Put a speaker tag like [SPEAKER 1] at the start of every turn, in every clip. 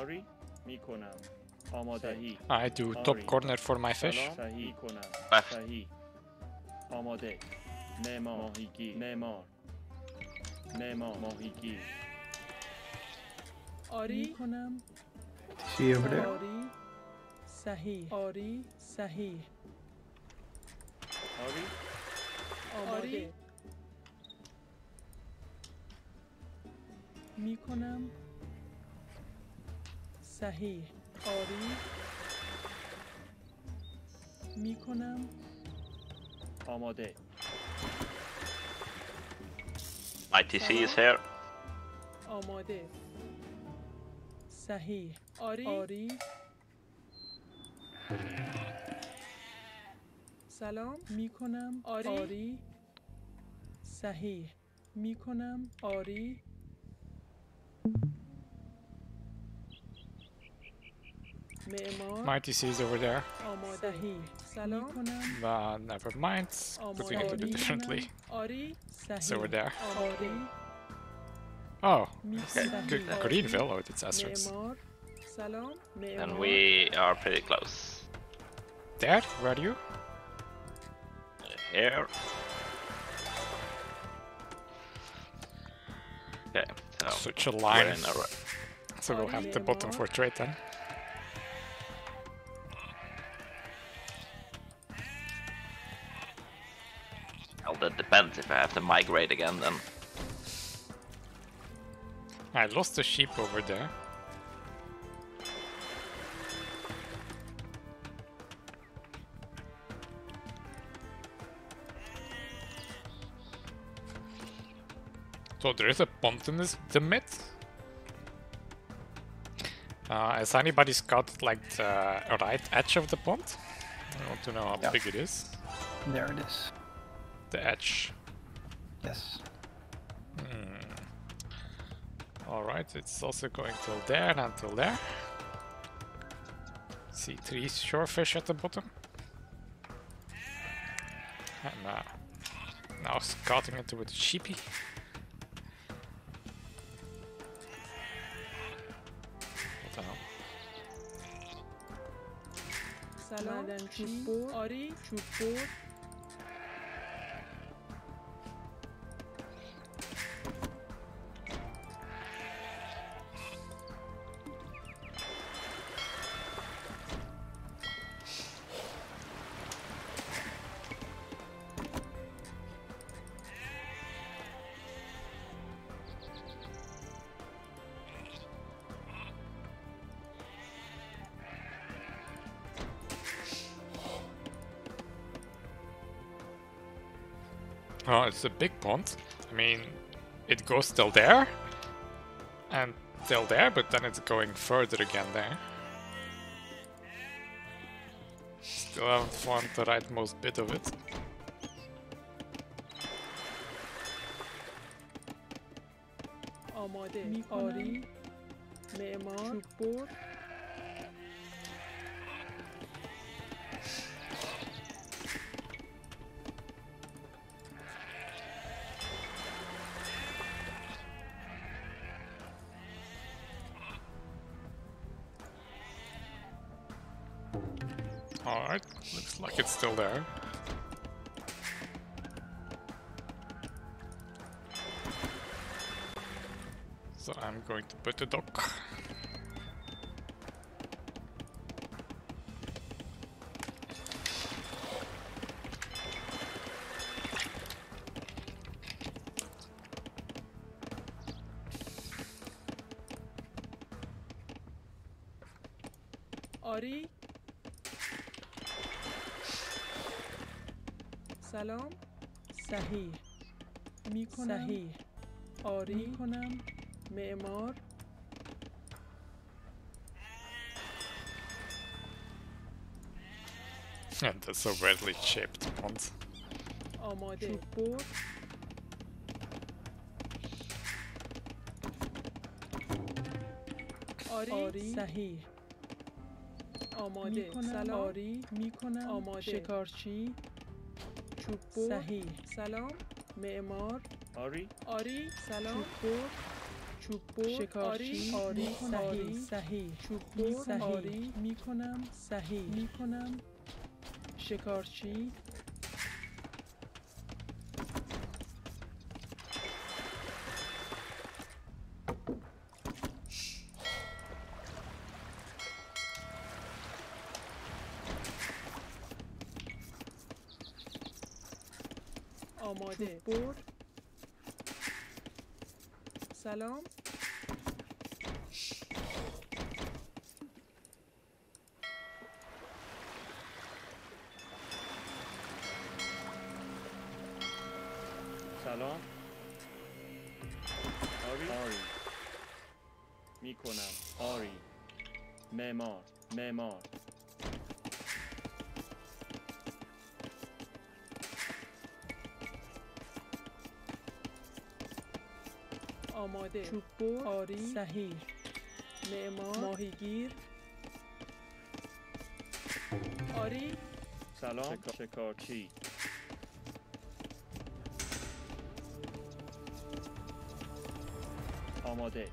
[SPEAKER 1] آری می‌کنم. آمادهی
[SPEAKER 2] I do top corner for my fish.
[SPEAKER 1] صحیح کنم.
[SPEAKER 3] Left.
[SPEAKER 1] صحیح. آماده. معمار ماهیگیر
[SPEAKER 4] آری. کنم
[SPEAKER 5] See over there?
[SPEAKER 4] آری. صحیح. آری. صحیح.
[SPEAKER 1] آری.
[SPEAKER 4] آماده. می کنم صحیح. آری. می کنم
[SPEAKER 1] آماده.
[SPEAKER 3] My TC is here.
[SPEAKER 4] آماده. صحیح. آری. آری. سلام. می کنم آری. آری. صحیح. می کنم آری.
[SPEAKER 2] Mighty seas over there. But never mind, but we can bit it
[SPEAKER 4] differently.
[SPEAKER 2] It's over there. Oh,
[SPEAKER 4] okay.
[SPEAKER 2] Greenville, oh, it's
[SPEAKER 4] asteroids.
[SPEAKER 3] And we are pretty close.
[SPEAKER 2] There? Where are you?
[SPEAKER 3] Here. Okay, so
[SPEAKER 2] Switch a line. So we'll have the bottom for trade then.
[SPEAKER 3] If I have to migrate again then.
[SPEAKER 2] I lost a sheep over there. So there is a pond in this, the mid. Uh, has anybody scouted like the right edge of the pond? I want to know how
[SPEAKER 5] Yeah.
[SPEAKER 2] big it is.
[SPEAKER 5] There it is.
[SPEAKER 2] The edge.
[SPEAKER 5] Yes.
[SPEAKER 2] Alright, it's also going till there and until there. See three shorefish at the bottom. And uh, now scouting into with the sheepy. What the hell?
[SPEAKER 4] سلام چوب بر آری چوب بر
[SPEAKER 2] Oh, it's a big pond. I mean, it goes till there and till there, but then it's going further again there. Still haven't found the rightmost bit of it.
[SPEAKER 4] آماده آری معمار چوب
[SPEAKER 2] Alright, looks like it's still there. So I'm going to put the dock.
[SPEAKER 4] کنم صحیح. آری. کنم معمار.
[SPEAKER 2] And that's a weirdly shaped pond.
[SPEAKER 4] آماده. چوب بر آری, صحیح. آماده. سلام. آری. می کنم آماده. شکارچی. چوب صحیح. سلام. معمار.
[SPEAKER 1] آری.
[SPEAKER 4] آری سلام. چوب بر چوب بر شکارچی آری. صحیح صحیح چوب بر آری می‌کنم صحیح می‌کنم شکارچی. آماده. بر سلام.
[SPEAKER 1] سلام. آری؟ آری. می‌کنم. آری. معمار. معمار.
[SPEAKER 4] آماده چوب بر آری. صحیح معمار ماهیگیر. آری.
[SPEAKER 1] سلام. شکار- شکارچی آماده.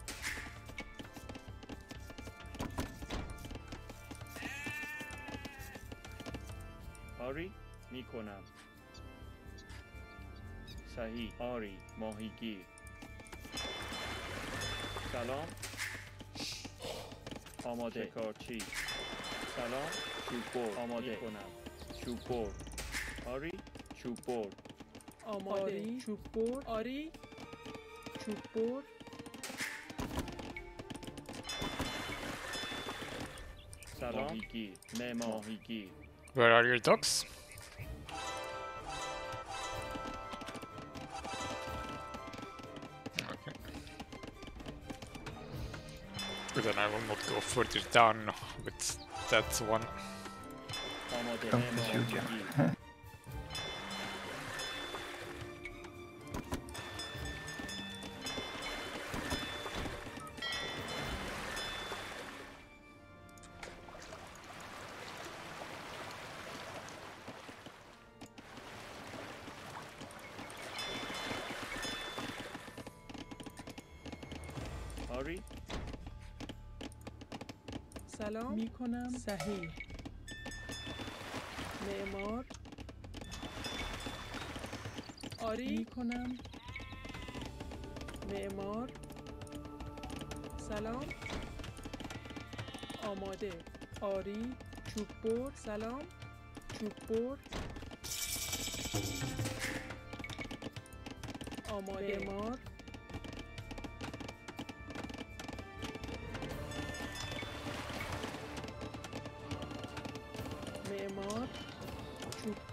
[SPEAKER 1] آری می‌کنم. صحیح آری ماهیگیر. سلام. آماده کارچی سلام. چوبور آماده کنم. چوبور آری؟ چوبور
[SPEAKER 4] آماده. چوبور آری. چوبور
[SPEAKER 1] سلام. ماهیگیر. ماهیگیر.
[SPEAKER 2] Where are your dogs? then I will not go further down with that one.
[SPEAKER 1] Don't
[SPEAKER 5] confuse you.
[SPEAKER 1] Hurry.
[SPEAKER 4] سلام. می‌کنم. صحیح. معمار. آری. می‌کنم. معمار. سلام. آماده. آری. چوب بر سلام. چوب بر آماده معمار. چوب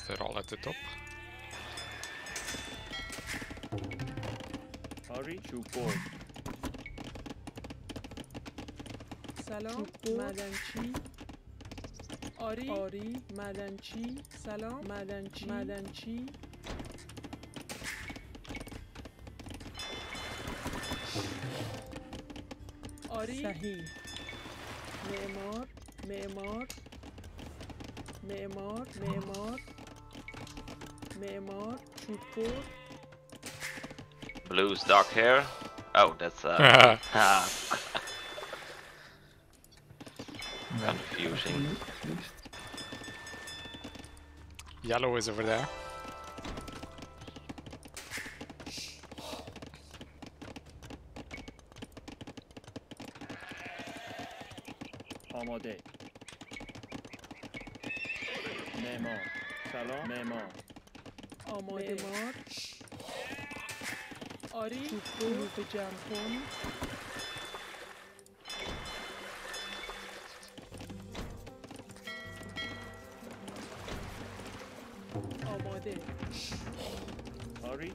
[SPEAKER 2] because they're at the top.
[SPEAKER 1] Hurry to board.
[SPEAKER 4] سلام معدن آری آری معدن سلام معدن چی آری صحیح معمار معمار معمار معمار معمار چوب بر
[SPEAKER 3] Blue's dark hair. Oh, that's uh. ah,
[SPEAKER 5] Red
[SPEAKER 3] Confusing.
[SPEAKER 5] at least.
[SPEAKER 2] Yellow is over there.
[SPEAKER 1] آماده معمار سلام معمار
[SPEAKER 4] آماده معمار آری چوب به جمع کن آماده
[SPEAKER 1] آری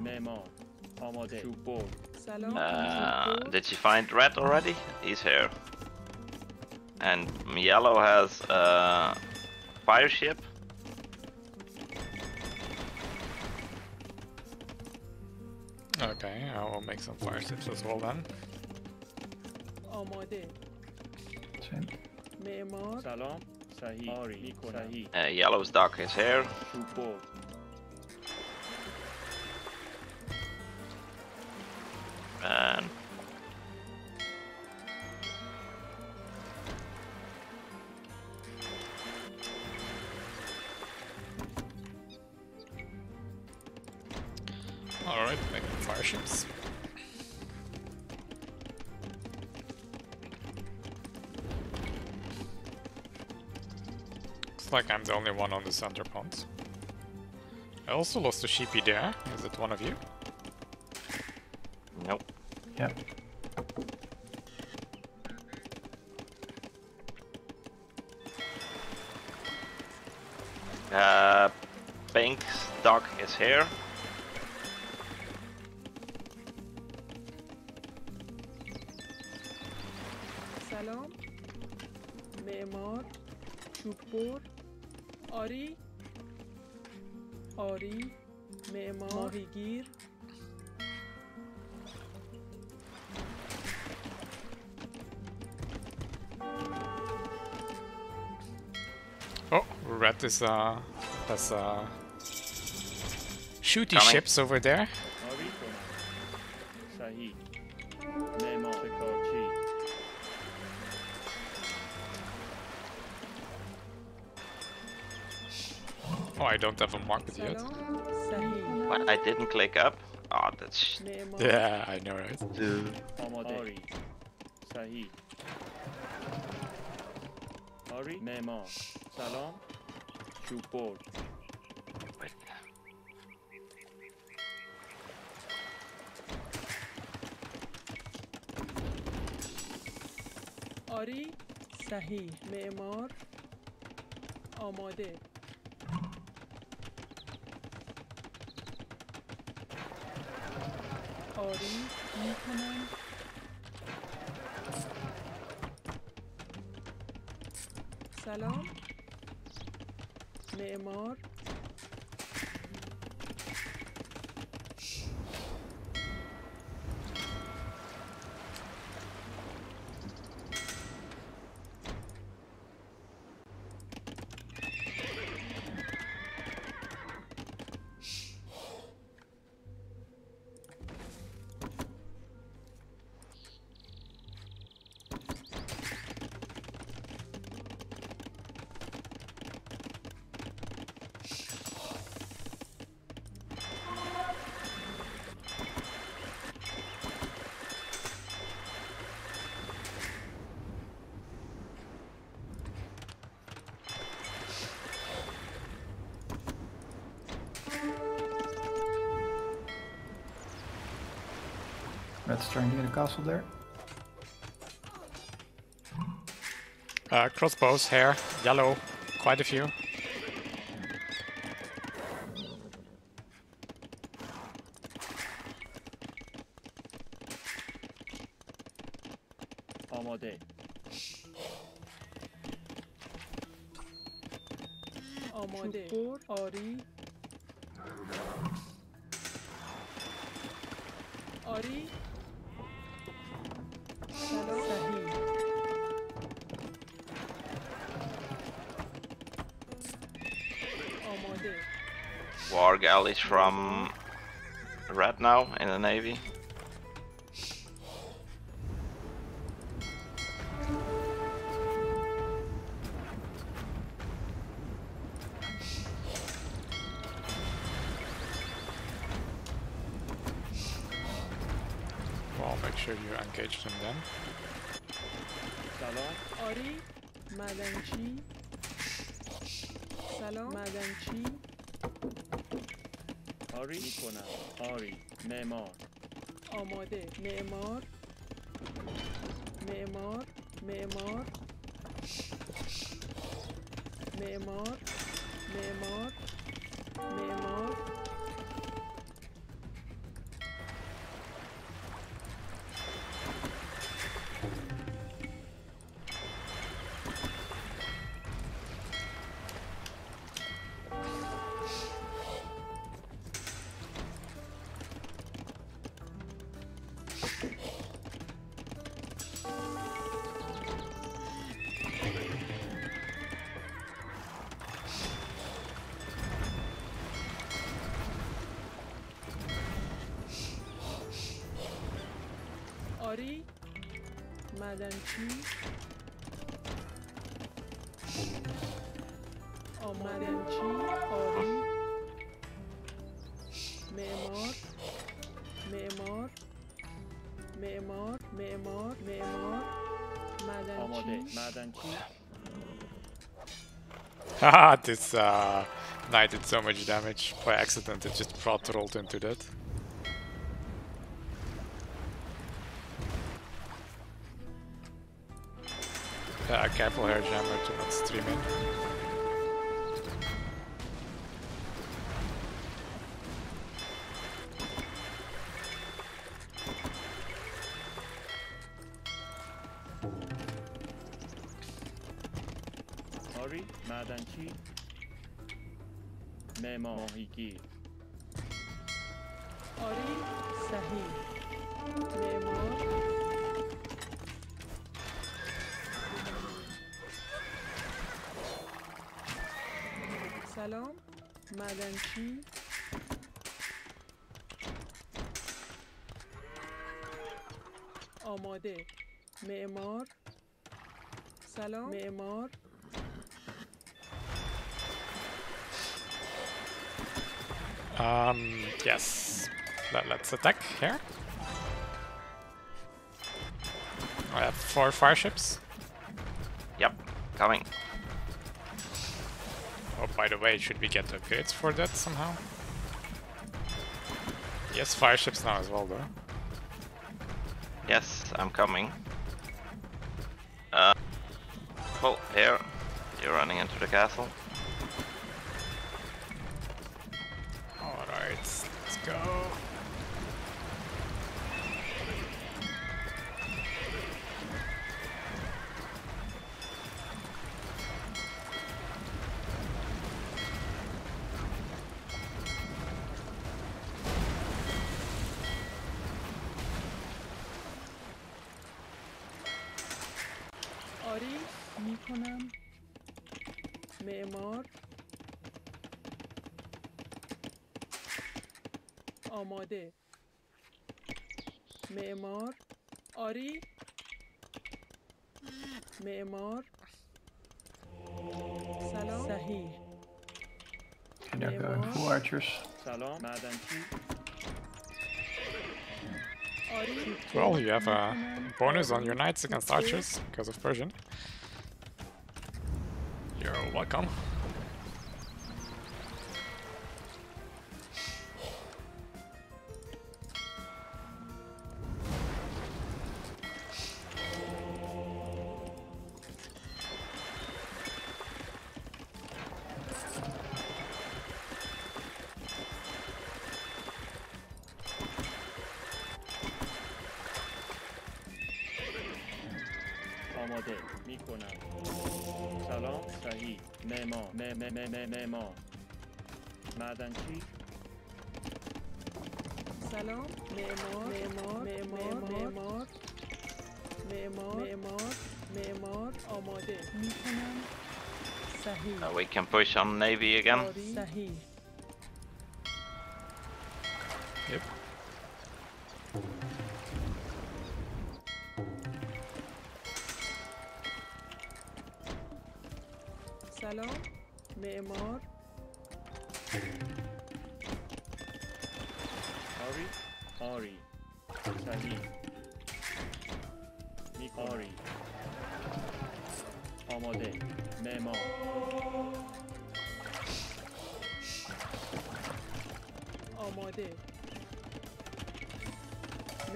[SPEAKER 1] معمار آماده چوب بر
[SPEAKER 4] سلام
[SPEAKER 3] Uh,
[SPEAKER 4] چوب
[SPEAKER 3] did you find red already? He's here. And yellow has a fire ship.
[SPEAKER 2] make some fire ships as well then.
[SPEAKER 4] آماده معمار
[SPEAKER 3] uh, yellow's dark is here
[SPEAKER 2] I'm the only one on the center pond. I also lost a sheepy there. Is it one of you?
[SPEAKER 3] Nope.
[SPEAKER 5] Yep.
[SPEAKER 3] Uh, pink dog is here.
[SPEAKER 4] Salam, Memor, Chupur. بر آری آری معمار ماهیگیر
[SPEAKER 2] Oh, red is uh has uh shooty
[SPEAKER 3] Coming.
[SPEAKER 2] ships over there. don't have a market yet.
[SPEAKER 4] سلام صحیح
[SPEAKER 3] What? I didn't click up. Oh, that's.
[SPEAKER 4] معمار
[SPEAKER 2] Yeah, I know, right?
[SPEAKER 1] آماده آری صحیح آری معمار سلام چوب بر
[SPEAKER 4] آری صحیح معمار آماده کاری می‌کنن سلام. معمار.
[SPEAKER 5] Red's trying to get a castle there.
[SPEAKER 2] Uh, crossbows here, yellow, quite a few.
[SPEAKER 3] From Red now in the navy.
[SPEAKER 2] Well, make sure you engage them then.
[SPEAKER 4] آری
[SPEAKER 1] معمار.
[SPEAKER 4] آماده. معمار. معمار. معمار. معمار. معمار. معمار. معدنچی آمدنچی آری معمار معمار معمار معمار معمار
[SPEAKER 1] آماده
[SPEAKER 4] معدنچی
[SPEAKER 1] معدنچی
[SPEAKER 2] Haha, this uh, knight did so much damage by accident, it just brought rolled into that. Yeah, careful here, Jammer, to not stream
[SPEAKER 4] سلام معمار
[SPEAKER 2] Um, yes. Let, let's attack here. I have four fire ships.
[SPEAKER 3] Yep, coming.
[SPEAKER 2] Oh, by the way, should we get upgrades for that somehow? Yes, fire ships now as well, though.
[SPEAKER 3] Yes, I'm coming. Uh, oh, here. You're running into the castle.
[SPEAKER 4] then
[SPEAKER 2] Well, you have a bonus on your knights against archers because of Persian. You're welcome.
[SPEAKER 3] Uh, we can push on Navy again.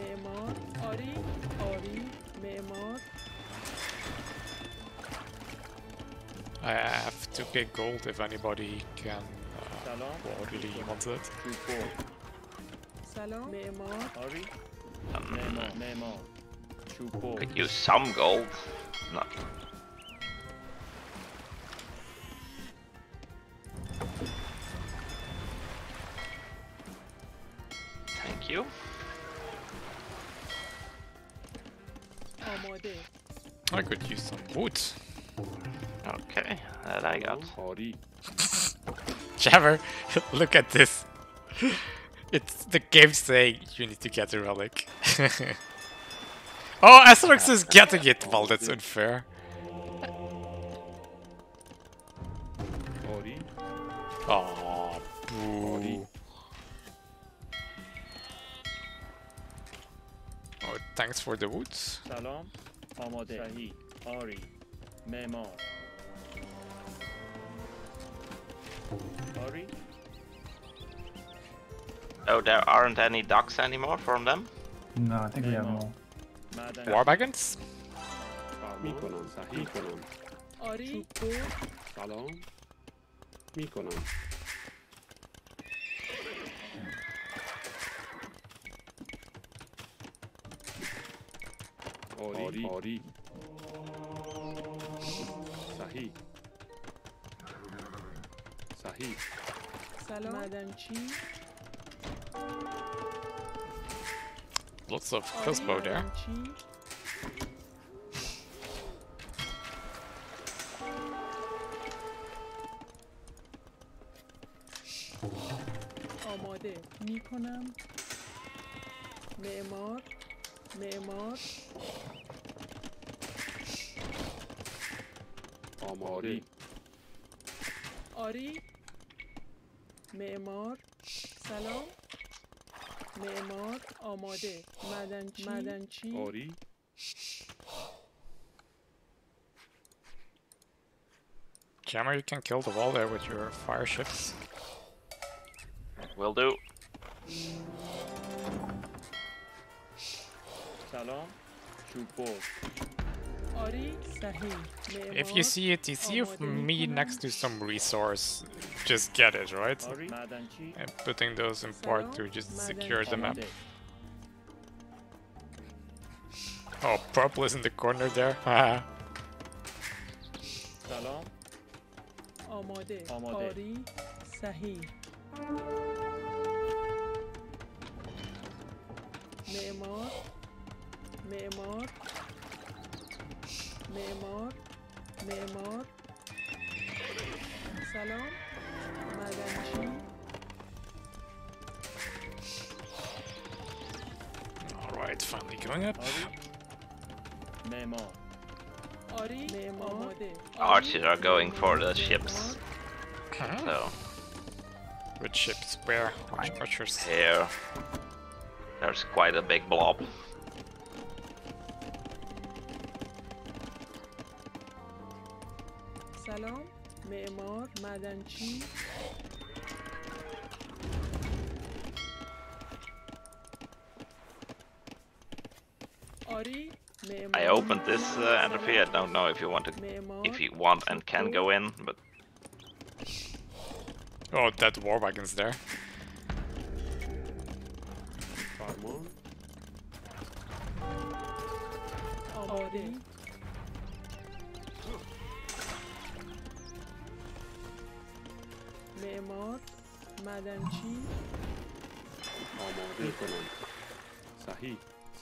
[SPEAKER 4] معمار
[SPEAKER 1] آری آری معمار
[SPEAKER 2] I have 2k gold if anybody can uh,
[SPEAKER 1] سلام
[SPEAKER 2] well, really wants it.
[SPEAKER 1] چوبور
[SPEAKER 4] سلام معمار
[SPEAKER 1] آری معمار معمار چوبور
[SPEAKER 3] Could use some gold. Not.
[SPEAKER 2] Gut.
[SPEAKER 3] Okay, that I got.
[SPEAKER 1] Oh, howdy.
[SPEAKER 2] Jabber, look at this. It's the game saying you need to get a relic. oh, Asterix is getting it! Well, that's unfair. Oh, boo. Oh, thanks for the woods.
[SPEAKER 1] Salam. Ori, Memo. Ori?
[SPEAKER 3] Oh, there aren't any ducks anymore from them?
[SPEAKER 5] No, I think Memo. we have more.
[SPEAKER 1] War
[SPEAKER 5] wagons?
[SPEAKER 1] Mykonos,
[SPEAKER 2] Mykonos.
[SPEAKER 6] Ori? Salon?
[SPEAKER 4] Mykonos. Ori.
[SPEAKER 6] Ori. میکنم آری آری صحیح صحیح
[SPEAKER 4] سلام معدنچی
[SPEAKER 2] Lots of
[SPEAKER 4] آری
[SPEAKER 2] crossbow there.
[SPEAKER 4] معدنچی آماده می کنم معمار معمار
[SPEAKER 6] آماری
[SPEAKER 4] آری معمار سلام معمار آماده معدنچی معدنچی
[SPEAKER 6] آری
[SPEAKER 2] Jammer, you can kill the wall there with your fire ships.
[SPEAKER 3] Will do.
[SPEAKER 1] سلام چوب برد
[SPEAKER 4] آری صحیح معمار
[SPEAKER 2] If you see it, you see of me next to some resource, just get it, right? And putting those in part to just secure the map. Oh, purple is in the corner there.
[SPEAKER 4] معمار معمار سلام معدنچی
[SPEAKER 2] Alright, finally going up.
[SPEAKER 1] آری معمار
[SPEAKER 4] آری معمار آماده
[SPEAKER 3] Archers are going for the ships.
[SPEAKER 2] Huh?
[SPEAKER 3] So,
[SPEAKER 2] Which ships? Where? Which archers?
[SPEAKER 3] here. There's quite a big blob.
[SPEAKER 4] سلام معمار معدنچی آری معمار
[SPEAKER 3] I opened this uh, entropy. I don't know if you want to,
[SPEAKER 4] معمار
[SPEAKER 3] if you want and can go in, but
[SPEAKER 2] Oh, that war wagon's there.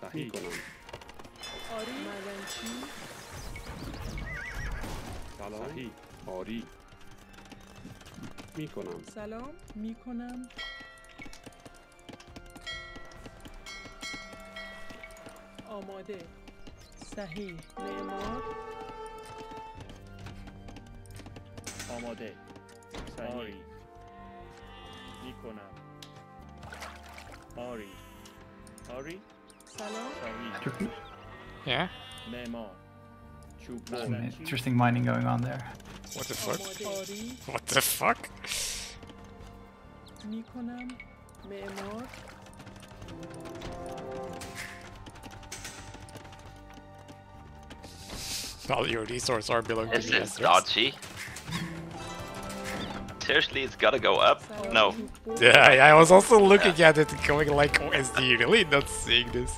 [SPEAKER 6] صحیح صحیح. کنم.
[SPEAKER 4] آری. معدنچی
[SPEAKER 6] سلام. صحیح. آری. می‌کنم.
[SPEAKER 4] سلام. می کنم آماده. صحیح. معمار.
[SPEAKER 1] آماده. آری.
[SPEAKER 5] Turkey?
[SPEAKER 2] Yeah?
[SPEAKER 5] Some interesting mining going on there.
[SPEAKER 2] What the fuck? What the fuck? All your resources are below
[SPEAKER 3] This
[SPEAKER 2] the
[SPEAKER 3] dodgy. Seriously, it's gotta go up? No.
[SPEAKER 2] Yeah, I was also looking yeah. at it going like, oh, is he really not seeing this?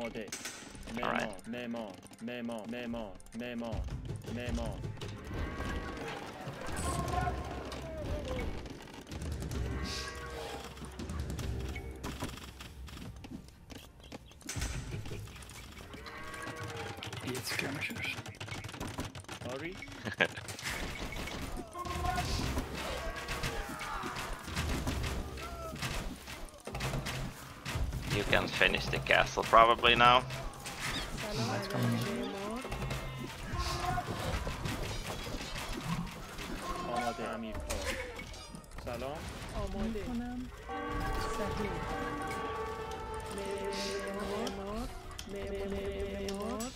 [SPEAKER 3] more day.
[SPEAKER 1] Memo,
[SPEAKER 3] All
[SPEAKER 1] right. memo, memo, memo, memo, memo.
[SPEAKER 5] Idiot skirmishers.
[SPEAKER 3] Sorry? finish the castle probably now.
[SPEAKER 4] سلام
[SPEAKER 5] That's
[SPEAKER 4] علیکم
[SPEAKER 5] coming.
[SPEAKER 4] معمار
[SPEAKER 1] آماده امیر کار سلام
[SPEAKER 4] آماده کنم صحیح معمار معمار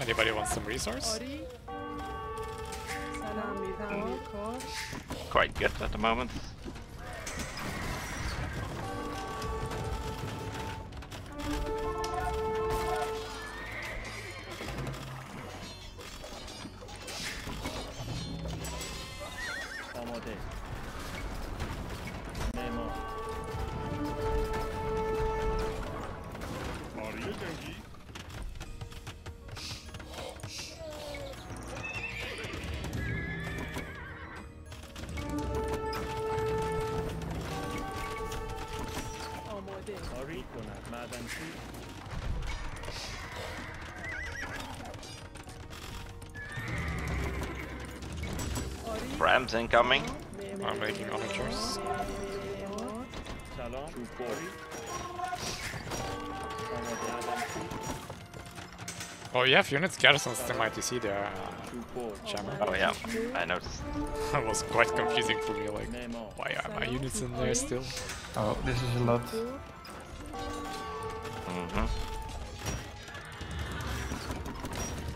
[SPEAKER 2] Anybody want some resource?
[SPEAKER 4] آری سلام امیر کار
[SPEAKER 3] Quite good at the moment. Rams incoming.
[SPEAKER 2] I'm making archers. Oh, you have units garrisons the ITC there, uh,
[SPEAKER 3] Oh yeah, I noticed.
[SPEAKER 2] that was quite confusing for me, like, why are my units in there still?
[SPEAKER 5] Oh, this is a lot.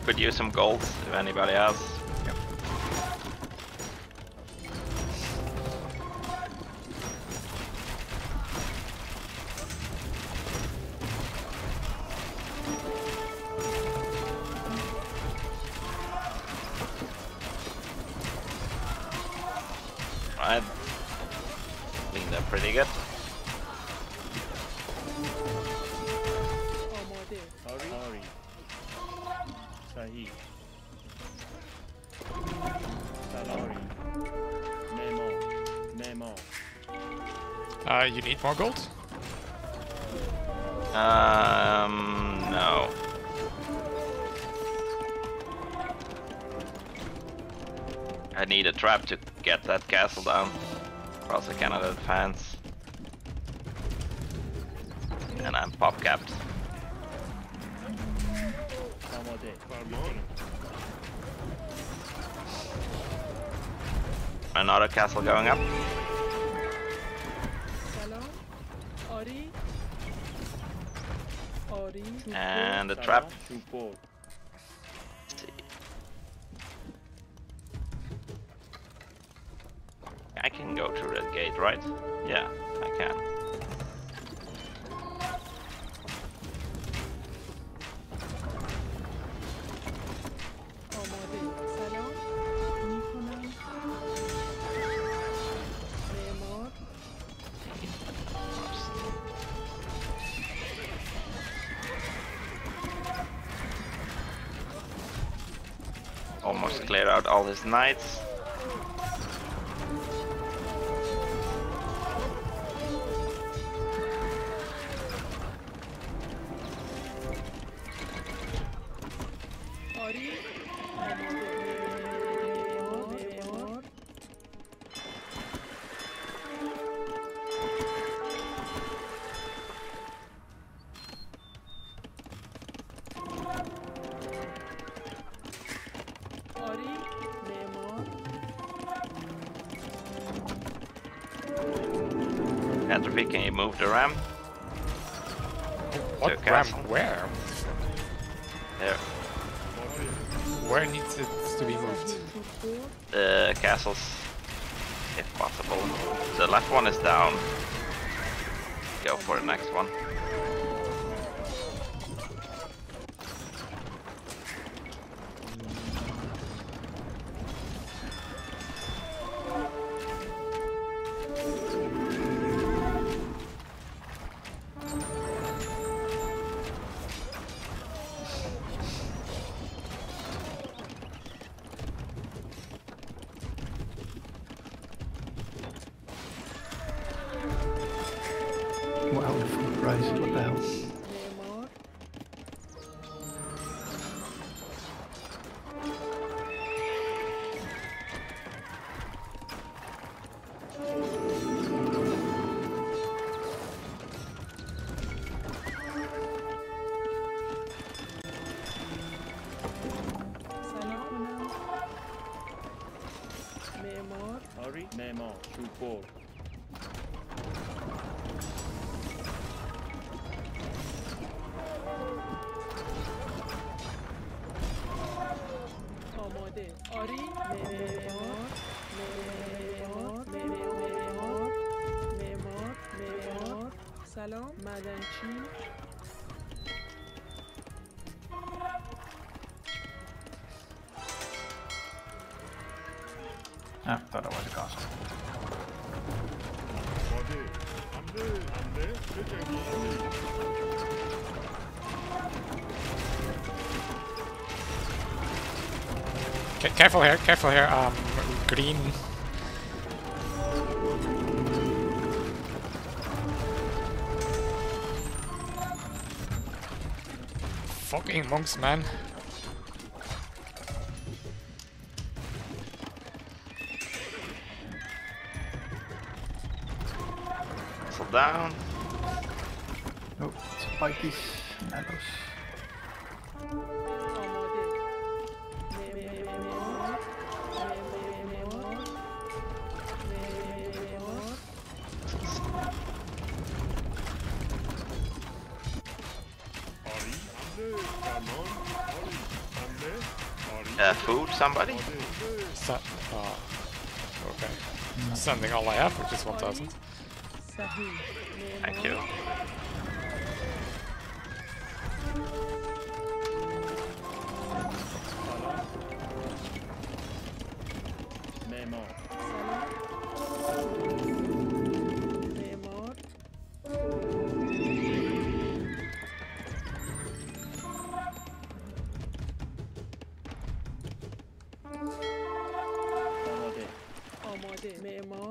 [SPEAKER 3] Could use some gold if anybody has.
[SPEAKER 2] Uh, you need more gold?
[SPEAKER 3] Um, no. I need a treb to get that castle down. Across the Canada fence. And I'm pop capped. Another castle going up. And the
[SPEAKER 1] treb.
[SPEAKER 3] I can go through that gate, right? Yeah, I can. all his knights. Sorry.
[SPEAKER 2] Where?
[SPEAKER 3] There.
[SPEAKER 2] Where needs it to be moved?
[SPEAKER 3] Uh, castles, if possible. The left one is down. Go for the next.
[SPEAKER 5] Christ, what the hell?
[SPEAKER 2] Careful here, careful here. Um, green. Fucking monks, man.
[SPEAKER 3] Fall down.
[SPEAKER 1] Nope,
[SPEAKER 3] spike these arrows.
[SPEAKER 2] Sun. Oh, okay. Mm. Sending all I have, which is 1,000.
[SPEAKER 3] Thank you.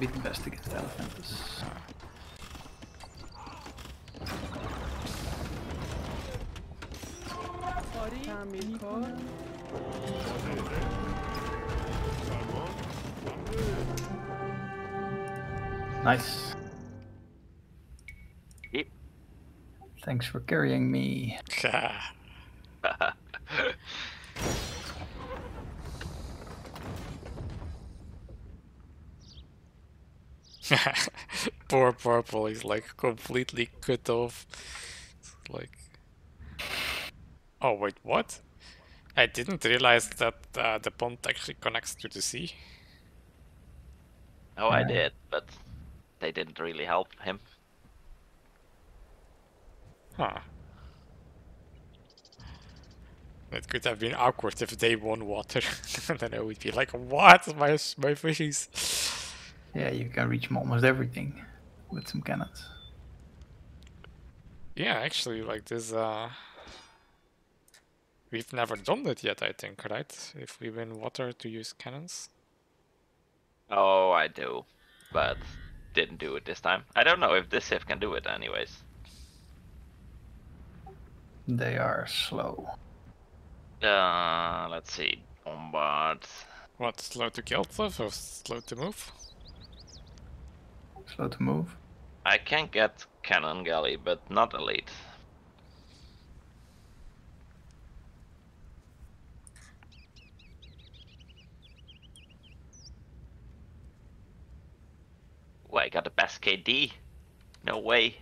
[SPEAKER 5] be the best against elephants. Nice.
[SPEAKER 3] Yep.
[SPEAKER 5] Thanks for carrying me.
[SPEAKER 2] Poor purple is like completely cut off. It's like. Oh wait, what? I didn't realize that uh, the pond actually connects to the sea.
[SPEAKER 3] Oh, I did, but they didn't really help him.
[SPEAKER 2] Huh. It could have been awkward if they won water, and then I would be like, "What? My my fishies."
[SPEAKER 5] Yeah, you can reach almost everything with some cannons.
[SPEAKER 2] Yeah, actually, like this, uh, we've never done that yet. I think, right? If we win water to use cannons.
[SPEAKER 3] Oh, I do, but didn't do it this time. I don't know if this Civ can do it anyways.
[SPEAKER 5] They are slow.
[SPEAKER 3] Uh, let's see. Bombard.
[SPEAKER 2] What? Slow to kill stuff or slow to move?
[SPEAKER 5] Slow to move.
[SPEAKER 3] I can get Cannon Galley, but not Elite. Oh, I got the best KD. No way.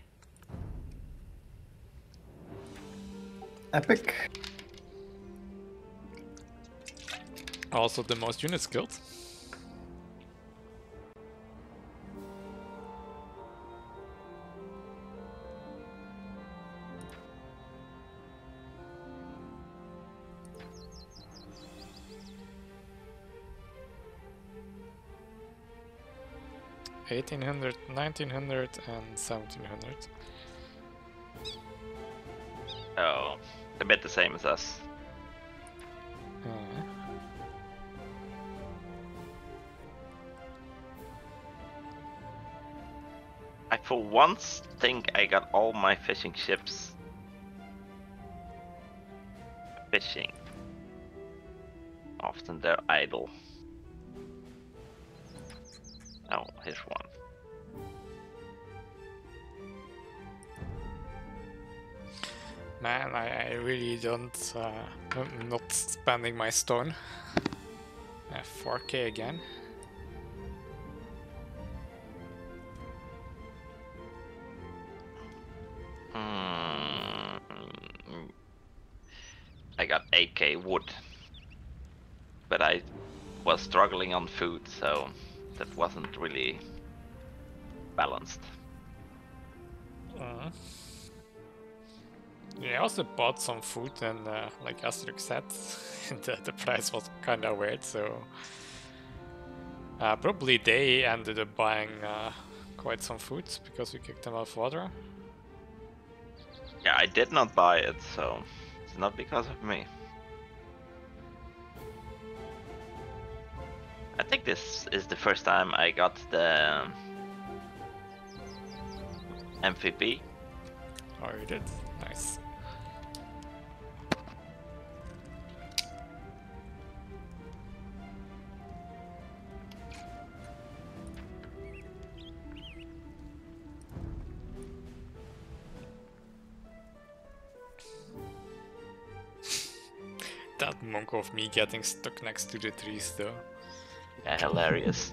[SPEAKER 5] Epic.
[SPEAKER 2] Also the most units killed. Eighteen hundred, nineteen hundred, and seventeen hundred.
[SPEAKER 3] Oh, a bit the same as us.
[SPEAKER 2] Uh,
[SPEAKER 3] I for once think I got all my fishing ships fishing. Often they're idle. Oh, here's one.
[SPEAKER 2] Man, I, I really don't. Uh, I'm not spending my stone. Uh, 4k again.
[SPEAKER 3] Hmm. I got 8k wood. But I was struggling on food, so that wasn't really balanced.
[SPEAKER 2] Uh, I also bought some food and, uh, like Asterix said, the, the price was kinda weird, so. Uh, probably they ended up buying uh, quite some food because we kicked them off water.
[SPEAKER 3] Yeah, I did not buy it, so it's not because of me. I think this is the first time I got the MVP.
[SPEAKER 2] Oh, you did? That monk of me getting stuck next to the trees though.
[SPEAKER 3] Yeah, hilarious.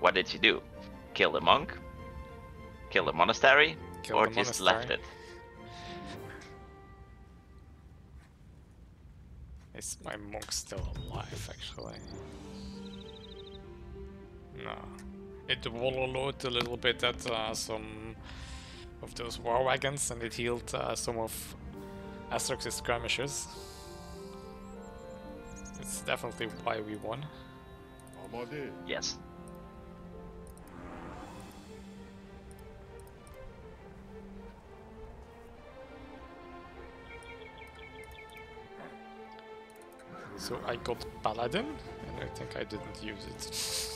[SPEAKER 3] what did you do? Kill the monk? Kill the monastery?
[SPEAKER 2] Kill
[SPEAKER 3] or
[SPEAKER 2] the
[SPEAKER 3] just left it?
[SPEAKER 2] Is my monk still alive actually? No. It wallowed a little bit at uh, some of those war wagons and it healed uh, some of Asterix's skirmishers. It's definitely why we won.
[SPEAKER 3] Yes.
[SPEAKER 2] So I got Paladin, and I think I didn't use it.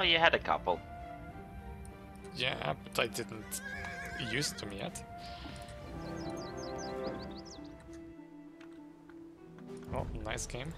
[SPEAKER 3] Oh, you had a couple.
[SPEAKER 2] yeah, but I didn't use them yet. Oh, nice game.